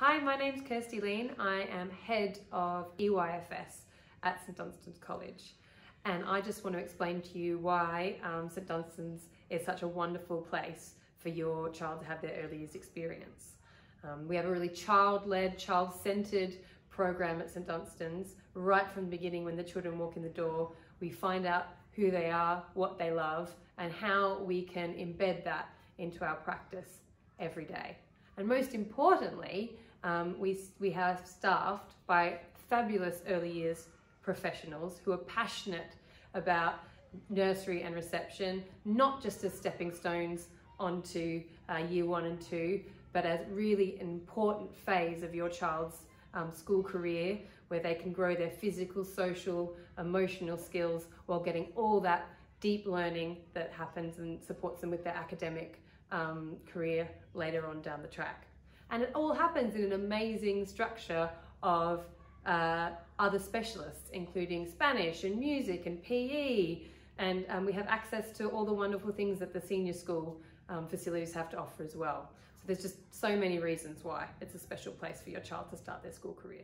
Hi, my name's Kirsty Leane. I am head of EYFS at St Dunstan's College. And I just want to explain to you why um, St Dunstan's is such a wonderful place for your child to have their early years experience. Um, we have a really child-led, child-centered program at St Dunstan's right from the beginning when the children walk in the door. We find out who they are, what they love, and how we can embed that into our practice every day. And most importantly, um, we, we have staffed by fabulous early years professionals who are passionate about nursery and reception, not just as stepping stones onto uh, year one and two, but as really an important phase of your child's um, school career where they can grow their physical, social, emotional skills while getting all that deep learning that happens and supports them with their academic um, career later on down the track. And it all happens in an amazing structure of uh, other specialists, including Spanish and music and PE. And um, we have access to all the wonderful things that the senior school um, facilities have to offer as well. So there's just so many reasons why it's a special place for your child to start their school career.